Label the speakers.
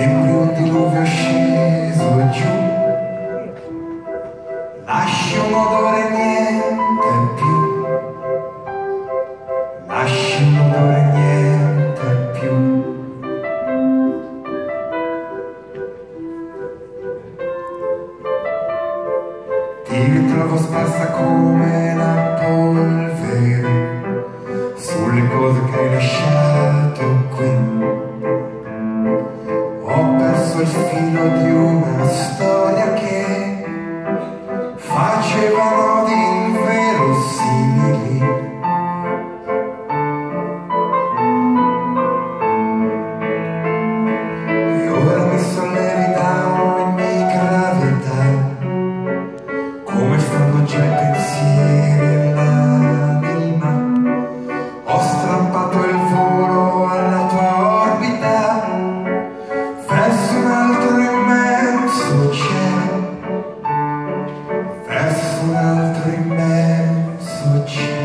Speaker 1: Sembri un diluvio sceso giù, lasci un odore niente più, lasci un odore niente più. Ti ritrovo sparsa come la polvere sulle cose che hai lasciato. c'è i pensieri e l'anima, ho strappato il volo alla tua orbita, verso un altro immenso cielo, verso un altro immenso cielo.